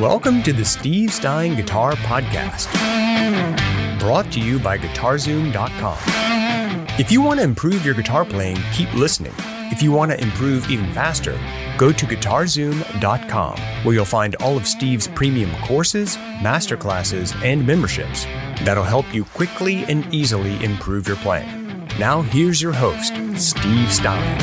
Welcome to the Steve Stine Guitar Podcast, brought to you by GuitarZoom.com. If you want to improve your guitar playing, keep listening. If you want to improve even faster, go to GuitarZoom.com, where you'll find all of Steve's premium courses, masterclasses, and memberships that'll help you quickly and easily improve your playing. Now, here's your host, Steve Stine.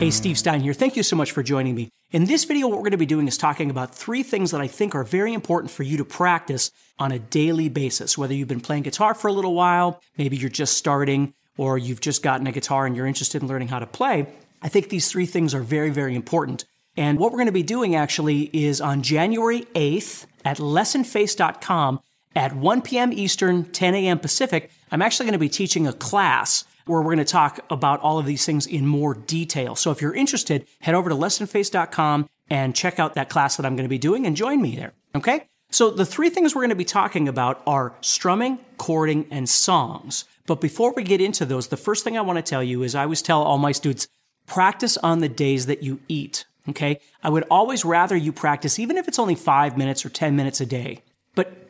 Hey, Steve Stine here. Thank you so much for joining me. In this video, what we're going to be doing is talking about three things that I think are very important for you to practice on a daily basis. Whether you've been playing guitar for a little while, maybe you're just starting, or you've just gotten a guitar and you're interested in learning how to play, I think these three things are very, very important. And what we're going to be doing actually is on January 8th at lessonface.com at 1 p.m. Eastern, 10 a.m. Pacific, I'm actually going to be teaching a class where we're going to talk about all of these things in more detail. So if you're interested, head over to lessonface.com and check out that class that I'm going to be doing and join me there. Okay? So the three things we're going to be talking about are strumming, chording, and songs. But before we get into those, the first thing I want to tell you is I always tell all my students, practice on the days that you eat. Okay? I would always rather you practice, even if it's only five minutes or 10 minutes a day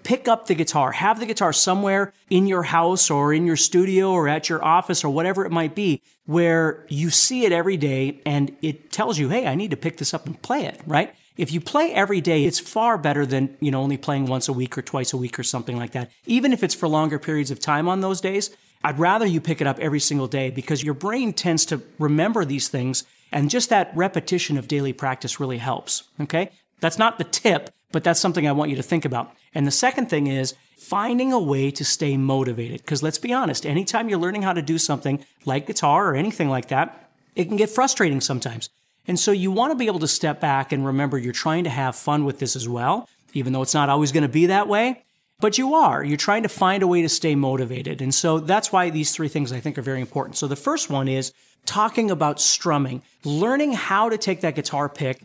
pick up the guitar. Have the guitar somewhere in your house or in your studio or at your office or whatever it might be where you see it every day and it tells you, hey, I need to pick this up and play it, right? If you play every day, it's far better than, you know, only playing once a week or twice a week or something like that. Even if it's for longer periods of time on those days, I'd rather you pick it up every single day because your brain tends to remember these things and just that repetition of daily practice really helps. Okay. That's not the tip, but that's something I want you to think about. And the second thing is finding a way to stay motivated. Because let's be honest, anytime you're learning how to do something like guitar or anything like that, it can get frustrating sometimes. And so you want to be able to step back and remember you're trying to have fun with this as well, even though it's not always going to be that way. But you are. You're trying to find a way to stay motivated. And so that's why these three things I think are very important. So the first one is talking about strumming, learning how to take that guitar pick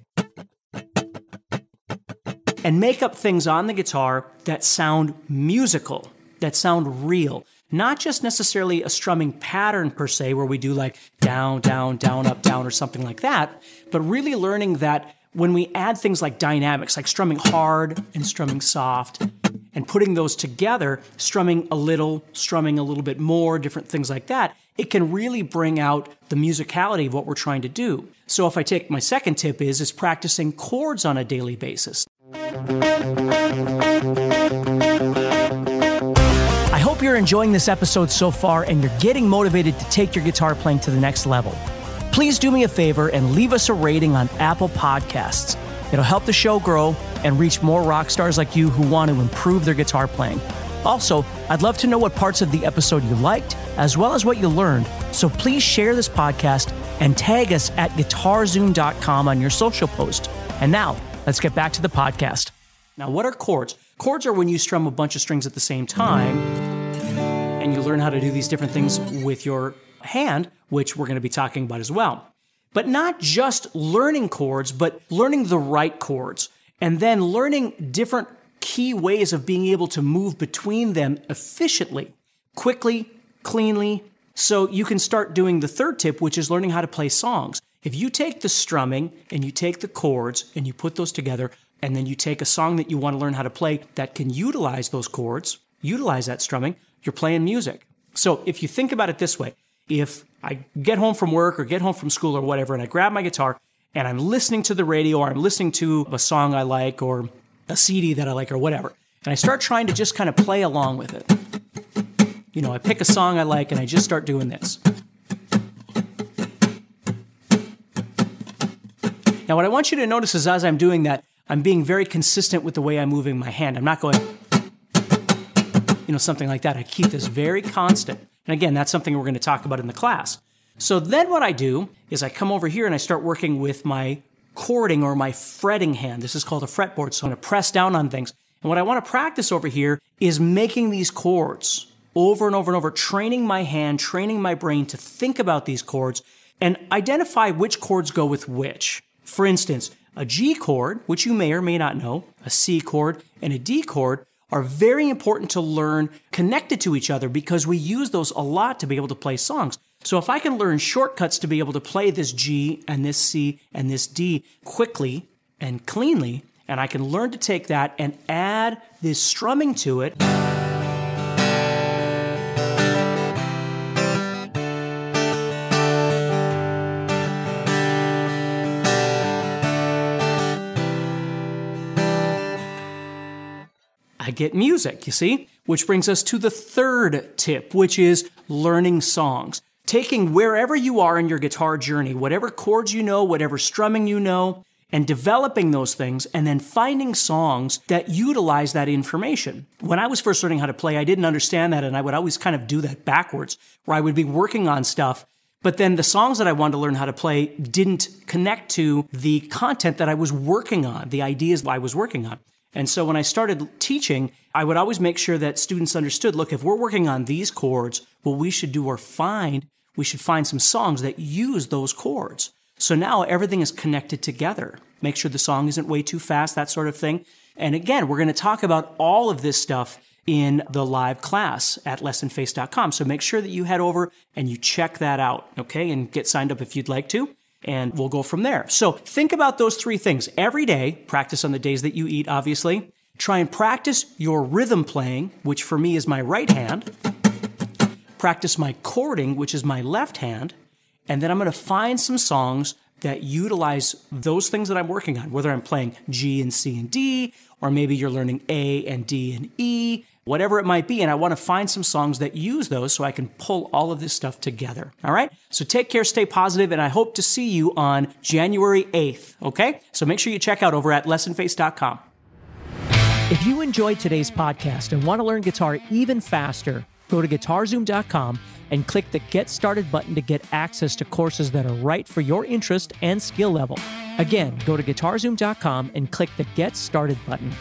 and make up things on the guitar that sound musical, that sound real. Not just necessarily a strumming pattern per se, where we do like down, down, down, up, down, or something like that, but really learning that when we add things like dynamics, like strumming hard and strumming soft, and putting those together, strumming a little, strumming a little bit more, different things like that, it can really bring out the musicality of what we're trying to do. So if I take my second tip is is practicing chords on a daily basis. I hope you're enjoying this episode so far and you're getting motivated to take your guitar playing to the next level. Please do me a favor and leave us a rating on Apple Podcasts. It'll help the show grow and reach more rock stars like you who want to improve their guitar playing. Also, I'd love to know what parts of the episode you liked, as well as what you learned. So please share this podcast and tag us at guitarzoom.com on your social post. And now, let's get back to the podcast. Now, what are chords? Chords are when you strum a bunch of strings at the same time and you learn how to do these different things with your hand, which we're going to be talking about as well. But not just learning chords, but learning the right chords and then learning different key ways of being able to move between them efficiently, quickly, cleanly. So you can start doing the third tip, which is learning how to play songs. If you take the strumming and you take the chords and you put those together, and then you take a song that you want to learn how to play that can utilize those chords, utilize that strumming, you're playing music. So if you think about it this way, if I get home from work or get home from school or whatever, and I grab my guitar and I'm listening to the radio or I'm listening to a song I like or a CD that I like or whatever, and I start trying to just kind of play along with it. You know, I pick a song I like and I just start doing this. Now, what I want you to notice is as I'm doing that, I'm being very consistent with the way I'm moving my hand. I'm not going, you know, something like that. I keep this very constant. And again, that's something we're going to talk about in the class. So then what I do is I come over here and I start working with my chording or my fretting hand. This is called a fretboard. So I'm going to press down on things. And what I want to practice over here is making these chords over and over and over, training my hand, training my brain to think about these chords and identify which chords go with which. For instance, a G chord, which you may or may not know, a C chord, and a D chord are very important to learn connected to each other because we use those a lot to be able to play songs. So if I can learn shortcuts to be able to play this G and this C and this D quickly and cleanly, and I can learn to take that and add this strumming to it. I get music, you see? Which brings us to the third tip, which is learning songs. Taking wherever you are in your guitar journey, whatever chords you know, whatever strumming you know, and developing those things and then finding songs that utilize that information. When I was first learning how to play, I didn't understand that and I would always kind of do that backwards where I would be working on stuff but then the songs that I wanted to learn how to play didn't connect to the content that I was working on, the ideas I was working on. And so when I started teaching, I would always make sure that students understood, look, if we're working on these chords, what we should do or find, we should find some songs that use those chords. So now everything is connected together. Make sure the song isn't way too fast, that sort of thing. And again, we're going to talk about all of this stuff in the live class at lessonface.com. So make sure that you head over and you check that out, okay? And get signed up if you'd like to and we'll go from there. So think about those three things every day. Practice on the days that you eat, obviously. Try and practice your rhythm playing, which for me is my right hand. Practice my chording, which is my left hand. And then I'm going to find some songs that utilize those things that I'm working on, whether I'm playing G and C and D, or maybe you're learning A and D and E, whatever it might be. And I want to find some songs that use those so I can pull all of this stuff together. All right. So take care, stay positive, and I hope to see you on January 8th. Okay. So make sure you check out over at lessonface.com. If you enjoyed today's podcast and want to learn guitar even faster, go to guitarzoom.com and click the Get Started button to get access to courses that are right for your interest and skill level. Again, go to guitarzoom.com and click the Get Started button.